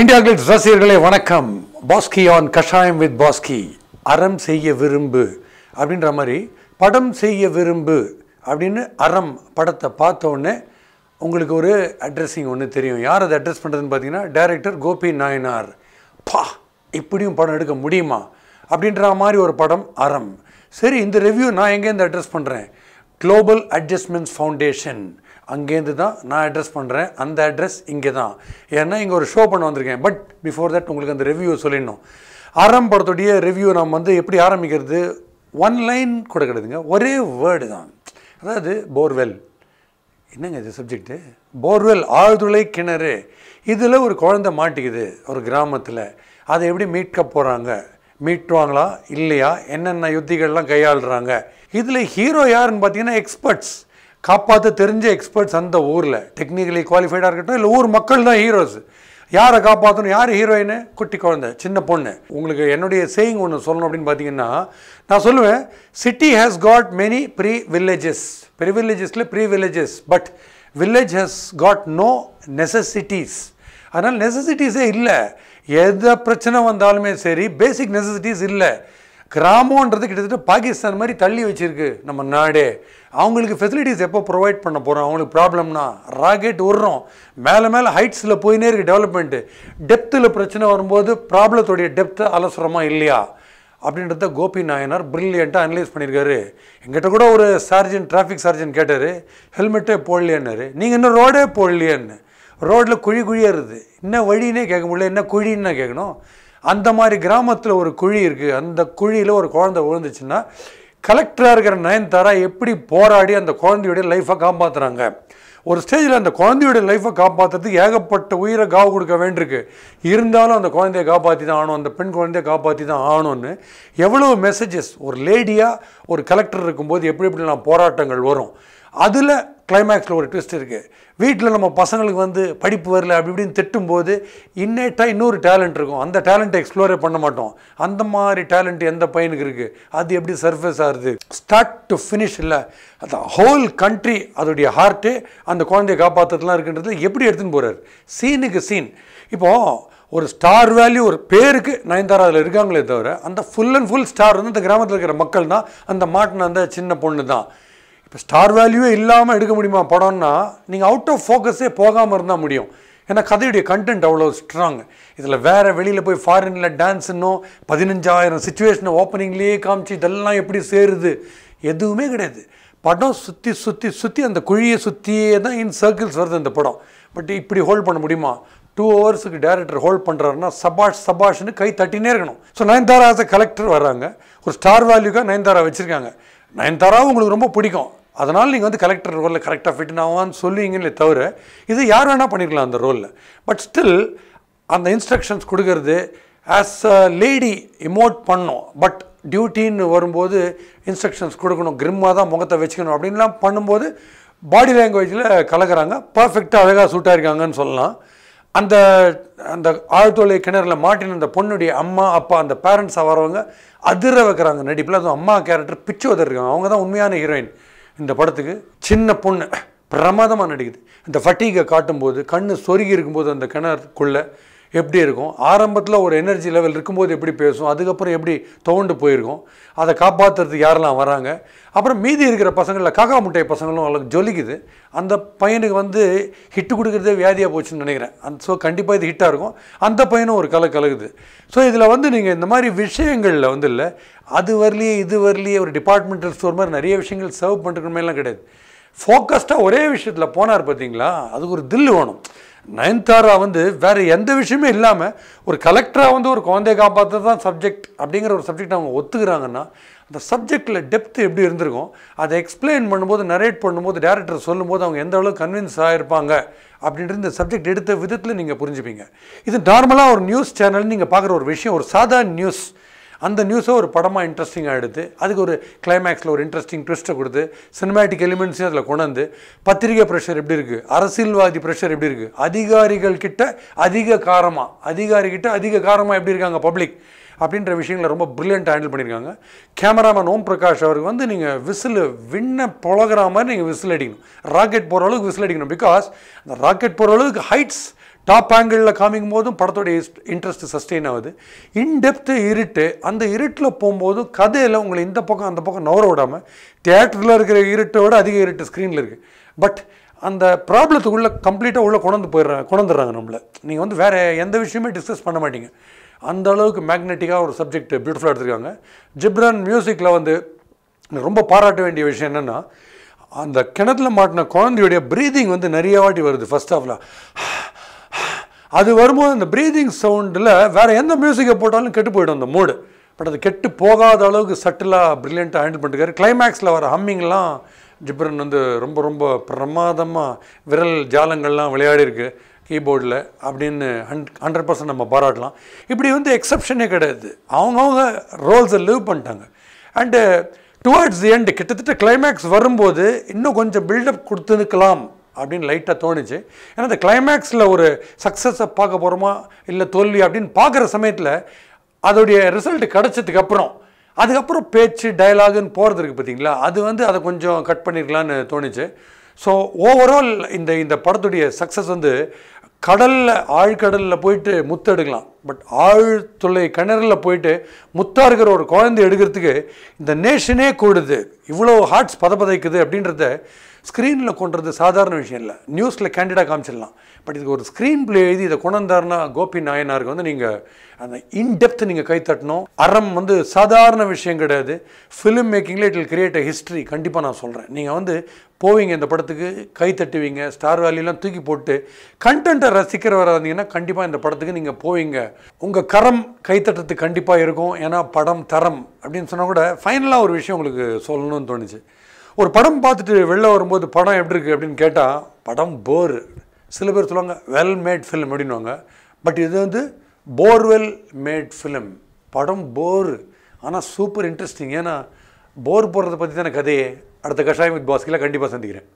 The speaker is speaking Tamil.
இந்தியா கிளிட்ஸ் ரசிகர்களே வணக்கம். Baski on Kashayam with Baski. அறம் செய்ய விரும்பு அப்படின்ற மாதிரி படம் செய்ய விரும்பு அப்படின்னு அறம் படத்தை பார்த்தோன்னே உங்களுக்கு ஒரு அட்ரஸிங் ஒன்று தெரியும். யார் அதை அட்ரஸ் பண்ணுறதுன்னு பார்த்தீங்கன்னா டைரக்டர் கோபி நாயனார். பா இப்படியும் படம் எடுக்க முடியுமா? அப்படின்ற மாதிரி ஒரு படம் அறம். சரி இந்த ரிவ்யூ நான் எங்கேருந்து அட்ரஸ் பண்ணுறேன் குளோபல் அட்ஜஸ்ட்மெண்ட்ஸ் ஃபவுண்டேஷன் அங்கேருந்து தான் நான் அட்ரஸ் பண்ணுறேன் அந்த அட்ரஸ் இங்கே தான் ஏன்னா இங்கே ஒரு ஷோ பண்ண வந்திருக்கேன். பட் பிஃபோர் தட் உங்களுக்கு அந்த ரிவ்யூ சொல்லிடணும். அறம் படத்துடைய ரிவ்யூ நம்ம வந்து எப்படி ஆரம்பிக்கிறது? ஒன் லைன் கூட கிடையாதுங்க. ஒரே வேர்டு தான். அதாவது போர்வெல் என்னங்க இது சப்ஜெக்ட்டு போர்வெல் ஆழ்துளை கிணறு. இதில் ஒரு குழந்தை மாட்டிக்குது ஒரு கிராமத்தில். அதை எப்படி மீட்க போகிறாங்க மீட்டுவாங்களா? இல்லையா? என்னென்ன யுத்திகள்லாம் கையாளுறாங்க? இதில் ஹீரோ யாருன்னு பார்த்தீங்கன்னா எக்ஸ்பர்ட்ஸ் காப்பாற்ற தெரிஞ்ச எக்ஸ்பர்ட்ஸ் அந்த ஊரில். டெக்னிக்கலி குவாலிஃபைடாக இருக்கட்டும் இல்லை ஊர் மக்கள் தான் ஹீரோஸ் யாரை காப்பாற்றணும் யார் ஹீரோயினு குட்டி குழந்தை சின்ன பொண்ணு. உங்களுக்கு என்னுடைய சேயிங் ஒன்று சொல்லணும் அப்படின்னு பார்த்தீங்கன்னா நான் சொல்லுவேன் city has got many free villages free வில்லேஜஸில் free villages but village has got no necessities அதனால் நெசசிட்டிஸே இல்லை. எந்த பிரச்சனை வந்தாலுமே சரி பேசிக் நெசசிட்டிஸ் இல்லை. கிராமன்றது கிட்டத்தட்ட பாகிஸ்தான் மாதிரி தள்ளி வச்சிருக்கு நம்ம நாடே. அவங்களுக்கு ஃபெசிலிட்டிஸ் எப்போ ப்ரொவைட் பண்ண போகிறோம் அவங்களுக்கு ப்ராப்ளம்னா ராக்கெட் விட்றோம். மேலே மேலே ஹைட்ஸில் போயினே இருக்குது டெவலப்மெண்ட்டு டெப்த்தில் பிரச்சனை வரும்போது ப்ராப்ளத்தோடைய டெப்த்து அலசுறமா இல்லையா? அப்படின்றத கோபி நாயனார் ப்ரில்லியண்ட்டாக அனலைஸ் பண்ணியிருக்காரு எங்கிட்ட கூட ஒரு சார்ஜன் டிராஃபிக் சார்ஜன் கேட்டார். ஹெல்மெட்டே போடலையான்னாரு. நீங்கள் இன்னும் ரோடே போடலையான்னு. ரோட்டில் குழி குழியாக இருக்குது என்ன வழின்னே கேட்க முடியல. என்ன குழின்னு கேட்கணும். அந்த மாதிரி கிராமத்தில் ஒரு குழி இருக்குது அந்த குழியில் ஒரு குழந்தை விழுந்துச்சுன்னா கலெக்டராக இருக்கிற நயன்தாரா எப்படி போராடி அந்த குழந்தையுடைய லைஃப்பை காப்பாற்றுறாங்க ஒரு ஸ்டேஜில் அந்த குழந்தையோட லைஃப்பை காப்பாற்றுறதுக்கு ஏகப்பட்ட உயிரை காவு கொடுக்க வேண்டியிருக்கு. இருந்தாலும் அந்த குழந்தைய காப்பாற்றி தான் ஆகணும் அந்த பெண் குழந்தைய காப்பாற்றி தான் ஆகணும்னு எவ்வளோ மெசேஜஸ் ஒரு லேடியாக ஒரு கலெக்டர் இருக்கும்போது எப்படி எப்படிலாம் போராட்டங்கள் வரும்? அதில் கிளைமேக்ஸில் ஒரு ட்விஸ்ட் இருக்குது வீட்டில் நம்ம பசங்களுக்கு வந்து படிப்பு வரல அப்படி இப்படின்னு திட்டும்போது இன்னேட்டாக இன்னொரு டேலண்ட் இருக்கும். அந்த டேலண்ட்டை எக்ஸ்ப்ளோரே பண்ண மாட்டோம். அந்த மாதிரி டேலண்ட் எந்த பையனுக்கு இருக்குது அது எப்படி சர்ஃபேஸ் ஆகுது? ஸ்டார்ட் டு ஃபினிஷ் இல்லை அந்த ஹோல் கண்ட்ரி அதோடைய ஹார்ட்டு அந்த குழந்தைய காப்பாற்றுறதுலாம் இருக்குன்றது எப்படி எடுத்துன்னு போகிறார் சீனுக்கு சீன் இப்போது ஒரு ஸ்டார் வேல்யூ ஒரு பேருக்கு நயன்தாரா அதில் இருக்காங்களே தவிர அந்த ஃபுல் அண்ட் ஃபுல் ஸ்டார் வந்து அந்த கிராமத்தில் இருக்கிற மக்கள் தான் அந்த மாட்டின அந்த சின்ன பொண்ணு தான் இப்போ ஸ்டார் வேல்யூவே இல்லாமல் எடுக்க முடியுமா படம்னா நீங்கள் அவுட் ஆஃப் ஃபோக்கஸே போகாமல் இருந்தால் முடியும். ஏன்னா கதையுடைய கண்டென்ட் அவ்வளோ ஸ்ட்ராங் இதில் வேறு வெளியில் போய் ஃபாரினில் டான்ஸ் பதினஞ்சாயிரம் சுச்சுவேஷனை ஓப்பனிங்லேயே காமிச்சு இதெல்லாம் எப்படி சேருது? எதுவுமே கிடையாது. படம் சுற்றி சுற்றி சுற்றி அந்த குழியை சுற்றியே தான் இன் சர்க்கிள்ஸ் வருது அந்த படம். பட் இப்படி ஹோல்ட் பண்ண முடியுமா? டூ ஹவர்ஸுக்கு டேரக்டர் ஹோல்ட் பண்ணுறாருன்னா சபாஷ் சபாஷ்னு கை தட்டினே இருக்கணும். ஸோ நயன்தாரா ஆஸ் கலெக்டர் வர்றாங்க. ஒரு ஸ்டார் வேல்யூக்காக நயன்தாரா வச்சுருக்காங்க. நயன்தாராவும் உங்களுக்கு ரொம்ப பிடிக்கும். அதனால் நீங்கள் வந்து கலெக்டர் ரோலில் கரெக்டாக ஃபிட் ஆவான்னு சொல்லுவீங்களே தவிர இது யார் வேணால் பண்ணிருக்கலாம் அந்த ரோலில் பட் ஸ்டில் அந்த இன்ஸ்ட்ரக்ஷன்ஸ் கொடுக்கறது ஆஸ் அ லேடி இமோட் பண்ணோம். பட் டியூட்டின்னு வரும்போது இன்ஸ்ட்ரக்ஷன்ஸ் கொடுக்கணும். கிரிம்மாக தான் முகத்தை வச்சுக்கணும் அப்படின்லாம் பண்ணும்போது பாடி லாங்குவேஜில் கலக்கிறாங்க. பர்ஃபெக்டாக அழகாக சூட்டாக இருக்காங்கன்னு சொல்லலாம். அந்த அந்த ஆழ்துளை கிணறுல மாட்டின அந்த பொண்ணுடைய அம்மா அப்பா அந்த பேரண்ட்ஸாக வரவங்க அதிர வைக்கிறாங்க. நடிப்பில் அதுவும் அம்மா கேரக்டர் பிச்சு உதறிருக்காங்க. அவங்க தான் உண்மையான ஹீரோயின் இந்த படத்துக்கு சின்ன பொண்ணு பிரமாதமாக நடிக்குது. இந்த ஃபட்டீகை காட்டும்போது கண்ணு சொருகி இருக்கும்போது அந்த கிணறுக்குள்ளே எப்படி இருக்கும்? ஆரம்பத்தில் ஒரு எனர்ஜி லெவல் இருக்கும்போது எப்படி பேசும்? அதுக்கப்புறம் எப்படி துவண்டு போயிருக்கும்? அதை காப்பாற்றுறதுக்கு யாரெல்லாம் வராங்க? அப்புறம் மீதி இருக்கிற பசங்களில் காக்கா முட்டை பசங்களும் அவளுக்கு ஜொலிக்குது. அந்த பையனுக்கு வந்து ஹிட்டு கொடுக்குறதே வியாதியாக போச்சுன்னு நினைக்கிறேன். அந்த ஸோ கண்டிப்பாக இது ஹிட்டாக இருக்கும். அந்த பையனும் ஒரு கலை கலகுது. ஸோ இதில் வந்து நீங்கள் இந்த மாதிரி விஷயங்களில் வந்து இல்லை அது வரலையே இது வரலையே ஒரு டிபார்ட்மெண்டல் ஸ்டோர் மாதிரி நிறைய விஷயங்கள் சர்வ் பண்ணுறதுமேலாம் கிடையாது. ஃபோக்கஸ்டாக ஒரே விஷயத்தில் போனார் பார்த்தீங்களா அதுக்கு ஒரு தில்லு வேணும். நயன்தாரா வந்து வேறு எந்த விஷயமே இல்லாமல் ஒரு கலெக்டராக வந்து ஒரு குழந்தைய காப்பாற்றது தான் சப்ஜெக்ட் அப்படிங்கிற ஒரு சப்ஜெக்ட் அவங்க ஒத்துக்கிறாங்கன்னா அந்த சப்ஜெக்டில் டெப்த் எப்படி இருந்திருக்கும்? அதை எக்ஸ்பிளைன் பண்ணும்போது நரேட் பண்ணும்போது டேரக்டர் சொல்லும்போது அவங்க எந்த அளவுக்கு கன்வின்ஸ் ஆகிருப்பாங்க அப்படின்றது இந்த சப்ஜெக்ட் எடுத்த விதத்தில் நீங்கள் புரிஞ்சுப்பீங்க. இது நார்மலாக ஒரு நியூஸ் சேனல் நீங்கள் பார்க்குற ஒரு விஷயம் ஒரு சாதாரண நியூஸ் அந்த நியூஸை ஒரு படமாக இன்ட்ரெஸ்டிங்காக எடுத்து அதுக்கு ஒரு கிளைமேக்ஸில் ஒரு இன்ட்ரெஸ்டிங் ட்விஸ்ட்டை கொடுத்து சினிமேட்டிக் எலிமெண்ட்ஸையும் அதில் கொண்டாந்து பத்திரிகை ப்ரெஷர் எப்படி இருக்குது அரசியல்வாதி ப்ரெஷர் எப்படி இருக்குது அதிகாரிகள் கிட்ட அதிக காரமாக அதிகாரிகிட்ட அதிக காரமாக எப்படி இருக்காங்க பப்ளிக் அப்படின்ற விஷயங்களை ரொம்ப ப்ரில்லியண்ட் ஹேண்டில் பண்ணியிருக்காங்க. கேமராமேன் ஓம் பிரகாஷ் அவருக்கு வந்து நீங்கள் விசில் விண்ண புழகிற மாதிரி நீங்கள் விசில் அடிக்கணும். ராக்கெட் போகிற அளவுக்கு விசில் அடிக்கணும் பிகாஸ் அந்த ராக்கெட் போகிற அளவுக்கு ஹைட்ஸ் டாப் ஆங்கிளில் காமிக்கும் போதும் படத்தோடைய இன்ட்ரெஸ்ட் சஸ்டெயின் ஆகுது. இன்டெப்த்து இருட்டு அந்த இருட்டில் போகும்போது கதையில் உங்களை இந்த பக்கம் அந்த பக்கம் நவர விடாமல் தியேட்டரில் இருக்கிற இருட்டை விட அதிக இருட்டு ஸ்க்ரீனில் இருக்குது பட் அந்த ப்ராப்ளத்துக்குள்ளே கம்ப்ளீட்டாக உள்ளே கொண்டு போயிடுறாங்க கொண்டுறாங்க நம்மளை. நீங்கள் வந்து வேறு எந்த விஷயமே டிஸ்கஸ் பண்ண மாட்டீங்க. அந்த அளவுக்கு மேக்னெட்டிக்காக ஒரு சப்ஜெக்ட் பியூட்டிஃபுல்லாக எடுத்திருக்காங்க. ஜிப்ரான் மியூசிக்கில் வந்து ரொம்ப பாராட்ட வேண்டிய விஷயம் என்னென்னா அந்த கிணத்துல மாட்டின குழந்தையுடைய ப்ரீதிங் வந்து நிறைய வாட்டி வருது ஃபர்ஸ்ட் ஆஃப்ல அது வரும்போது அந்த ப்ரீதிங் சவுண்டில் வேறு எந்த மியூசிக்கை போட்டாலும் கெட்டு போயிடும் அந்த மூடு பட் அது கெட்டு போகாத அளவுக்கு சட்டிலாக ப்ரில்லியண்ட்டாக ஹேண்டில் பண்ணிருக்காரு கிளைமேக்ஸில் வர ஹம்மிங்லாம் ஜிப்ரன் வந்து ரொம்ப ரொம்ப பிரமாதமாக விரல் ஜாலங்கள்லாம் விளையாடிருக்கு கீபோர்டில் அப்படின்னு ஹண்ட் ஹண்ட்ரட் பர்சன்ட் நம்ம பாராட்டலாம். இப்படி வந்து எக்ஸப்ஷனே கிடையாது. அவங்கவுங்க ரோல்ஸை லிவ் பண்ணிட்டாங்க. அண்டு டுவர்ட்ஸ் தி எண்டு கிட்டத்தட்ட கிளைமேக்ஸ் வரும்போது இன்னும் கொஞ்சம் பில்டப் கொடுத்துருக்கலாம். அப்படின்னு லைட்டாக தோணுச்சு. ஏன்னா அந்த கிளைமேக்ஸில் ஒரு சக்ஸஸை பார்க்க போகிறோமா இல்லை தோல்வி அப்படின்னு பார்க்குற சமயத்தில் அதோடைய ரிசல்ட் கிடச்சதுக்கு அப்புறம் அதுக்கப்புறம் பேச்சு டயலாகுன்னு போகிறது இருக்குது பார்த்தீங்களா அது வந்து அதை கொஞ்சம் கட் பண்ணியிருக்கலான்னு தோணுச்சு. ஸோ ஓவரால் இந்த இந்த படத்துடைய சக்ஸஸ் வந்து கடலில் ஆழ்கடலில் போயிட்டு முத்தெடுக்கலாம். பட் ஆழ்துளை கிணறுல போயிட்டு முத்தா இருக்கிற ஒரு குழந்தை எடுக்கிறதுக்கு இந்த நேஷனே கூடுது. இவ்வளோ ஹார்ட்ஸ் பதப்பதைக்குது அப்படின்றத ஸ்க்ரீனில் கொண்டுறது சாதாரண விஷயம் இல்லை. நியூஸில் கேண்டிடாக காமிச்சிடலாம். பட் இதுக்கு ஒரு ஸ்க்ரீன் பிளே எழுதி இதை கொண்டாந்தாருன்னா கோபி நாயனாருக்கு வந்து நீங்கள் அந்த இன்டெப்த் நீங்கள் கை தட்டணும். அறம் வந்து சாதாரண விஷயம் கிடையாது. Film மேக்கிங்கில் it will create a history கண்டிப்பாக நான் சொல்கிறேன் நீங்கள் வந்து போவீங்க இந்த படத்துக்கு கை தட்டுவீங்க ஸ்டார் வேல்யூலாம் தூக்கி போட்டு கண்டென்ட்டை ரசிக்கிறவராக இருந்தீங்கன்னா கண்டிப்பாக இந்த படத்துக்கு நீங்கள் போவீங்க. உங்கள் கரம் கை தட்டுறதுக்கு கண்டிப்பாக இருக்கும். ஏன்னா படம் தரம் அப்படின்னு சொன்னால் கூட ஃபைனலாக ஒரு விஷயம் உங்களுக்கு சொல்லணும்னு தோணுச்சு. ஒரு படம் பார்த்துட்டு வெளில வரும்போது படம் எப்படி இருக்குது அப்படின்னு கேட்டால் படம் போர் சில பேர் சொல்லுவாங்க வெல் மேட் ஃபிலிம் அப்படின்வாங்க பட் இது வந்து போர்வெல் மேட் ஃபிலிம் படம் போர் ஆனால் சூப்பர் இன்ட்ரெஸ்டிங் ஏன்னா போர் போடுறத பற்றி தானே கதையே. அடுத்த கஷாயம் வித் பாஸ்கில் கண்டிப்பாக சந்திக்கிறேன்.